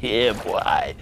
yeah, boy.